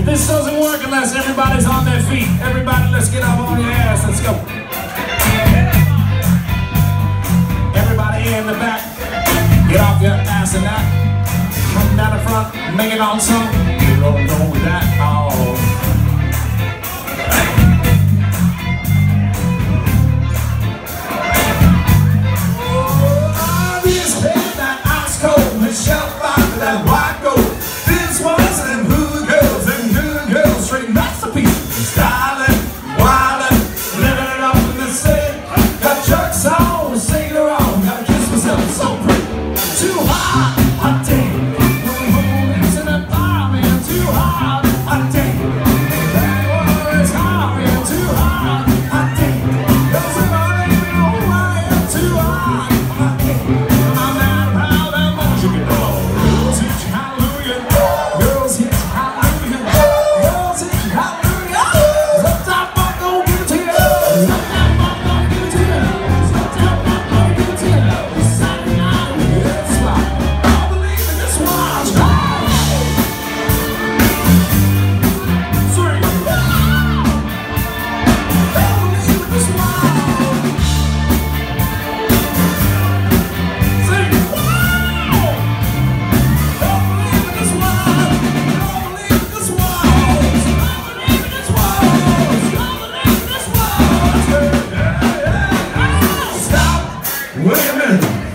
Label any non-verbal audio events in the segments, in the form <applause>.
But this doesn't work unless everybody's on their feet. Everybody, let's get up on your ass. Let's go. Everybody in the back, get off your ass and that. Come down the front, make it on some. You don't know that. Oh. Oh.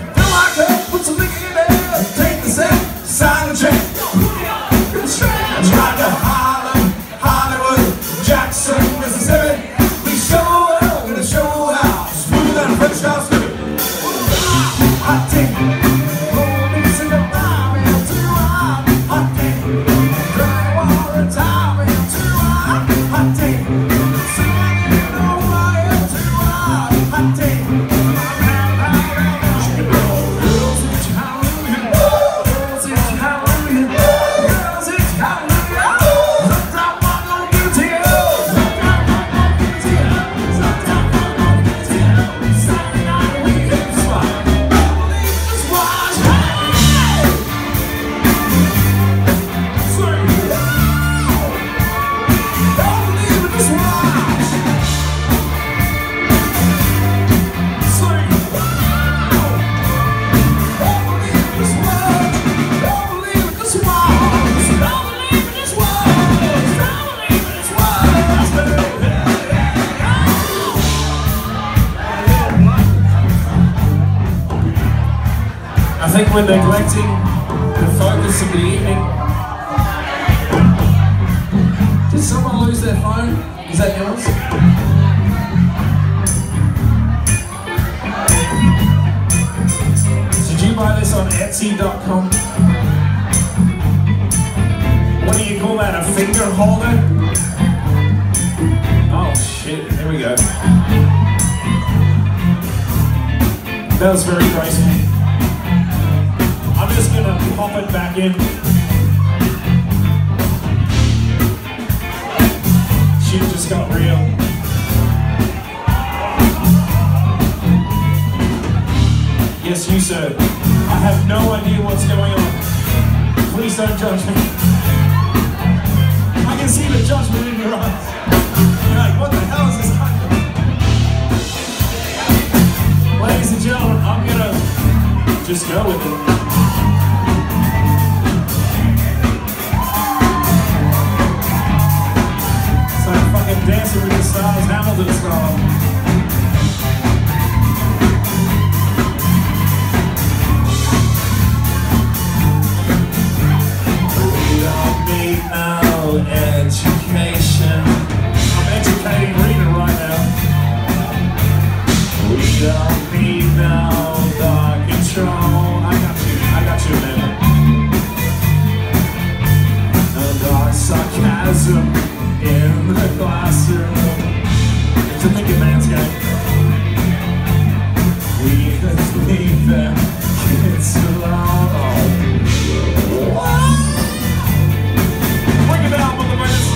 Think we're neglecting the focus of the evening. Did someone lose their phone? Is that yours? Did you buy this on Etsy.com? What do you call that, a finger holder? Oh shit, here we go. That was very graceful. I'm just gonna pop it back in. She just got real. Yes, you sir. I have no idea what's going on. Please don't judge me. I can see the judgment in your eyes. You're like, what the hell is this Ladies and gentlemen, I'm gonna just go with it. Stars, Hamilton style. In the classroom. It's a thinking man's game. We just leave them kids alone. Bring it down, motherfuckers.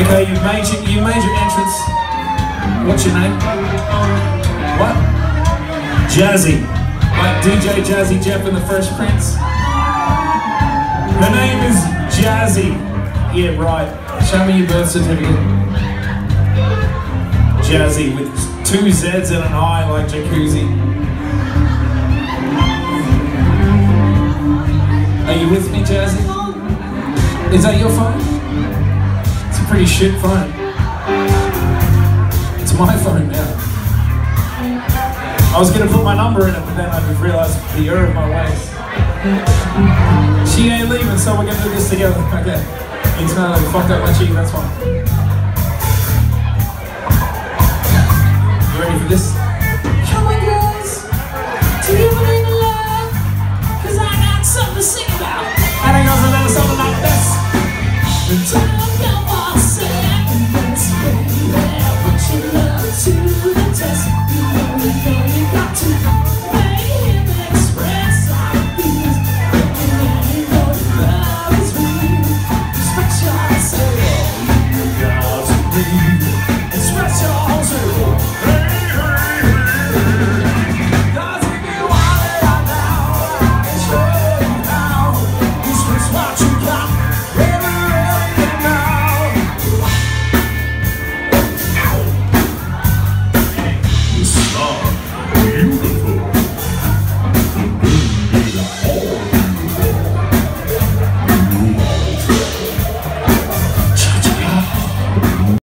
Okay, you made your, you made your entrance. What's your name? What? Jazzy. Like DJ Jazzy Jeff and the Fresh Prince. The name is Jazzy. Yeah, right. Show me your birth certificate. Jazzy with two Z's and an I like jacuzzi. Are you with me, Jazzy? Is that your phone? It's a pretty shit phone. It's my <laughs> phone now. I was gonna put my number in it, but then I realized the error of my ways. She ain't leaving, so we're gonna do this together. Okay. You smell like fucked up my cheek, that's fine.